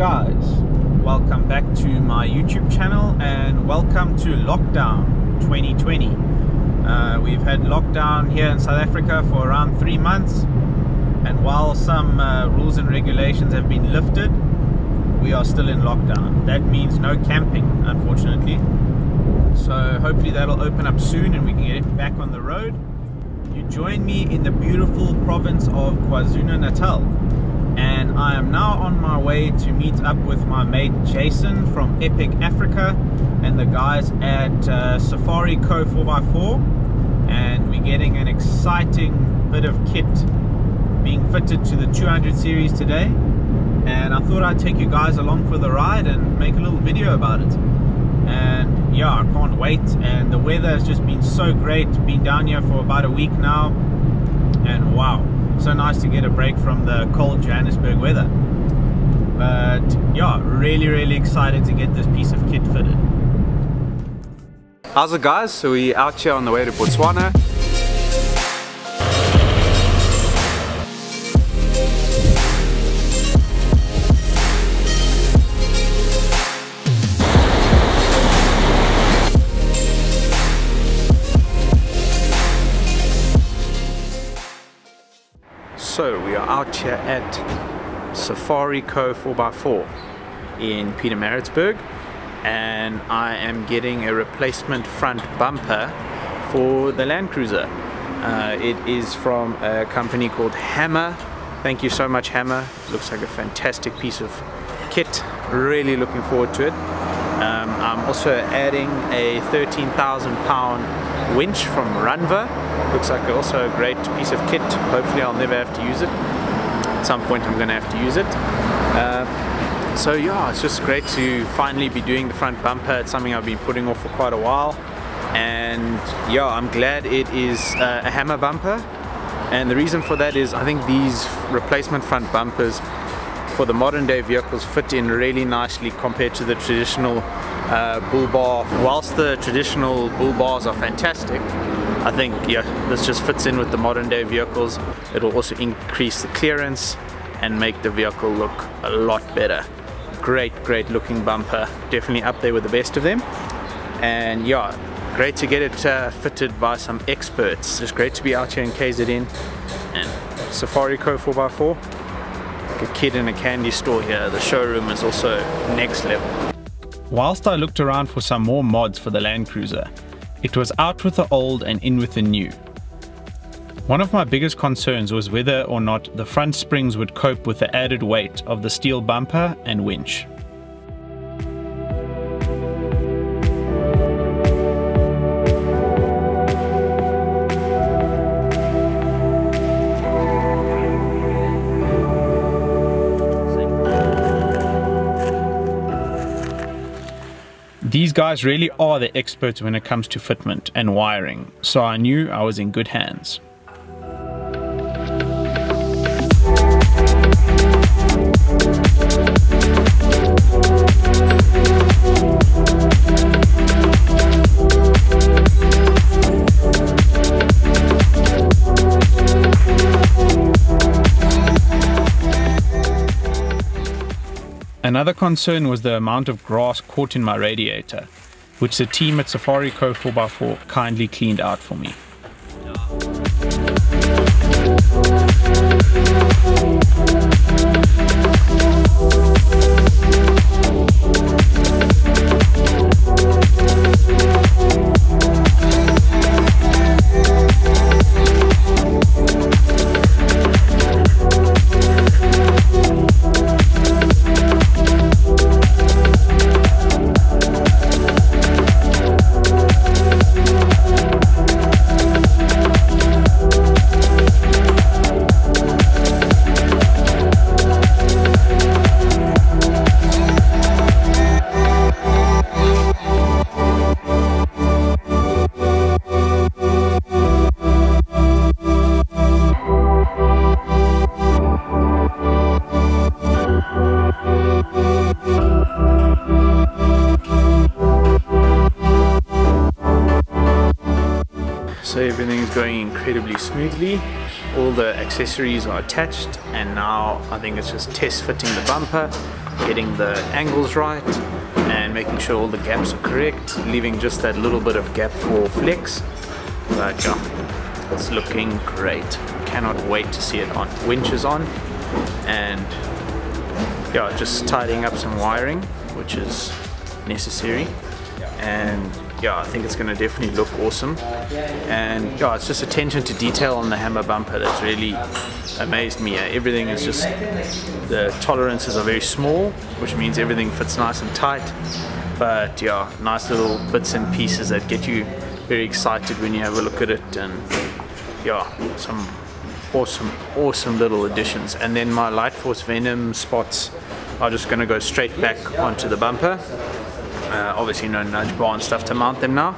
Guys. Welcome back to my YouTube channel and welcome to Lockdown 2020. Uh, we've had lockdown here in South Africa for around three months, and while some uh, rules and regulations have been lifted, we are still in lockdown. That means no camping, unfortunately. So hopefully that'll open up soon and we can get back on the road. You join me in the beautiful province of KwaZulu Natal I am now on my way to meet up with my mate Jason from Epic Africa and the guys at uh, Safari Co 4x4 and we're getting an exciting bit of kit being fitted to the 200 series today. And I thought I'd take you guys along for the ride and make a little video about it. And yeah I can't wait. And the weather has just been so great. Been down here for about a week now. And wow so nice to get a break from the cold Johannesburg weather. But yeah, really, really excited to get this piece of kit fitted. How's it guys? So we out here on the way to Botswana. Out here at Safari Co 4x4 in Pietermaritzburg and I am getting a replacement front bumper for the Land Cruiser. Uh, it is from a company called Hamer. Thank you so much Hamer. Looks like a fantastic piece of kit. Really looking forward to it. Um, I'm also adding a 13,000 pound winch from Runva Looks like also a great piece of kit. Hopefully I'll never have to use it. At some point I'm going to have to use it. Uh, so yeah, it's just great to finally be doing the front bumper. It's something I've been putting off for quite a while. And yeah, I'm glad it is uh, a Hamer bumper. And the reason for that is I think these replacement front bumpers for the modern day vehicles fit in really nicely compared to the traditional uh, bull bar. Whilst the traditional bull bars are fantastic, I think yeah, this just fits in with the modern day vehicles. It will also increase the clearance and make the vehicle look a lot better. Great, great looking bumper. Definitely up there with the best of them. And yeah, great to get it uh, fitted by some experts. It's great to be out here in KZN and Safari Co 4x4. Like a kid in a candy store here. The showroom is also next level. Whilst I looked around for some more mods for the Land Cruiser, it was out with the old and in with the new. One of my biggest concerns was whether or not the front springs would cope with the added weight of the steel bumper and winch. These guys really are the experts when it comes to fitment and wiring, so I knew I was in good hands. Another concern was the amount of grass caught in my radiator, which the team at Safari Co 4x4 kindly cleaned out for me. Is going incredibly smoothly. All the accessories are attached and now I think it's just test fitting the bumper getting the angles right and making sure all the gaps are correct leaving just that little bit of gap for flex. But yeah it's looking great. Cannot wait to see it on winches on and yeah just tidying up some wiring which is necessary. And yeah, I think it's going to definitely look awesome. And yeah, it's just attention to detail on the Hamer bumper that's really amazed me. Uh, everything is just, the tolerances are very small, which means everything fits nice and tight. But yeah, nice little bits and pieces that get you very excited when you have a look at it. And yeah, some awesome, awesome little additions. And then my Lightforce Venom spots are just going to go straight back onto the bumper uh, obviously no nudge bar and stuff to mount them now.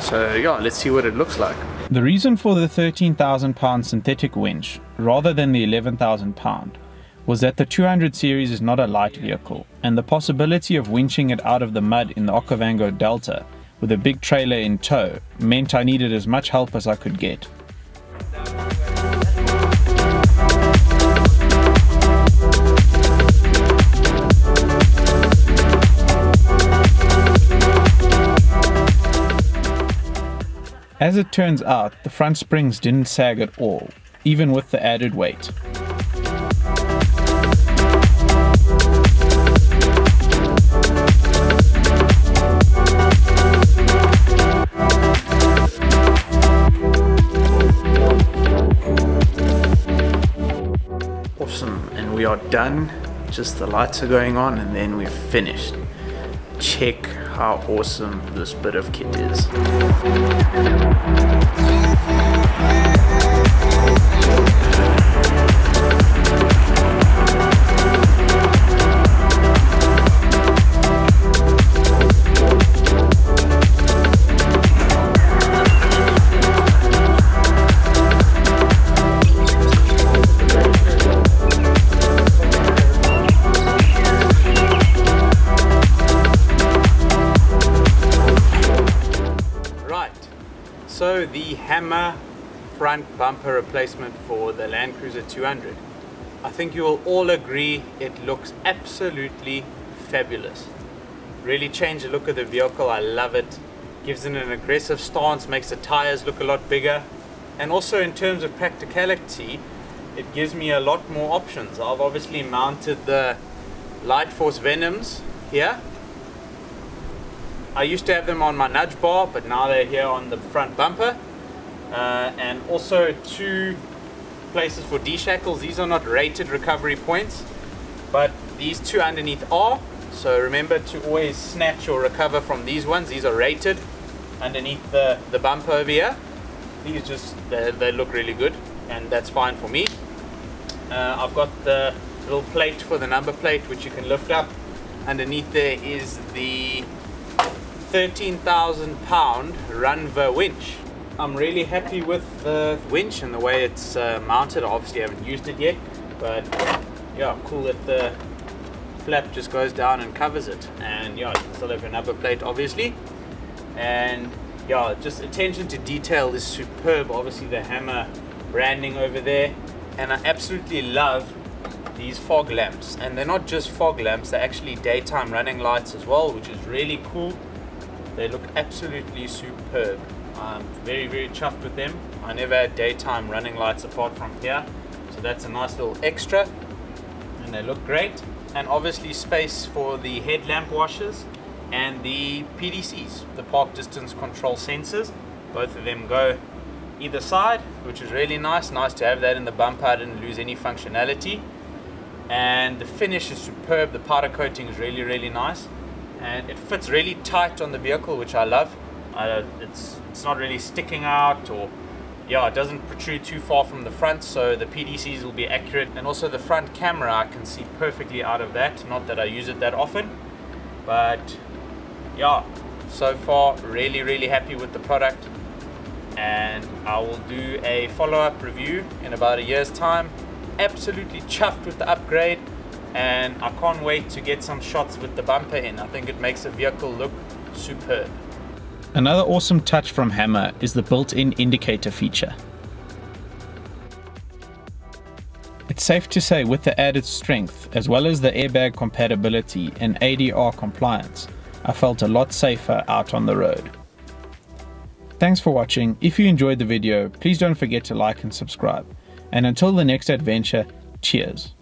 So yeah, let's see what it looks like. The reason for the 13,000 pound synthetic winch rather than the 11,000 pound was that the 200 series is not a light vehicle and the possibility of winching it out of the mud in the Okavango Delta with a big trailer in tow meant I needed as much help as I could get. As it turns out, the front springs didn't sag at all, even with the added weight. Awesome, and we are done. Just the lights are going on and then we're finished. Check how awesome this bit of kit is. So the Hamer front bumper replacement for the Land Cruiser 200. I think you will all agree it looks absolutely fabulous. Really changed the look of the vehicle, I love it. Gives it an aggressive stance, makes the tires look a lot bigger. And also in terms of practicality, it gives me a lot more options. I've obviously mounted the Lightforce Venoms here I used to have them on my nudge bar, but now they're here on the front bumper. Uh, and also two places for D-shackles. These are not rated recovery points, but these two underneath are. So remember to always snatch or recover from these ones. These are rated underneath the, the bumper over here. These just, they, they look really good and that's fine for me. Uh, I've got the little plate for the number plate which you can lift up. Underneath there is the 13,000 pound Runva winch. I'm really happy with the winch and the way it's uh, mounted. Obviously I haven't used it yet, but yeah, cool that the flap just goes down and covers it. And yeah, still have a number plate obviously. And yeah, just attention to detail is superb. Obviously the Hamer branding over there. And I absolutely love these fog lamps. And they're not just fog lamps, they're actually daytime running lights as well, which is really cool. They look absolutely superb. I'm very, very chuffed with them. I never had daytime running lights apart from here. So that's a nice little extra. And they look great. And obviously space for the headlamp washers and the PDCs, the park distance control sensors. Both of them go either side, which is really nice. Nice to have that in the bumper. I didn't lose any functionality. And the finish is superb. The powder coating is really, really nice and it fits really tight on the vehicle which I love. It's it's not really sticking out or yeah it doesn't protrude too far from the front so the PDCs will be accurate. And also the front camera I can see perfectly out of that. Not that I use it that often but yeah so far really really happy with the product. And I will do a follow-up review in about a year's time. Absolutely chuffed with the upgrade and I can't wait to get some shots with the bumper in. I think it makes the vehicle look superb. Another awesome touch from Hamer is the built-in indicator feature. It's safe to say with the added strength, as well as the airbag compatibility and ADR compliance, I felt a lot safer out on the road. Thanks for watching. If you enjoyed the video, please don't forget to like and subscribe. And until the next adventure, cheers.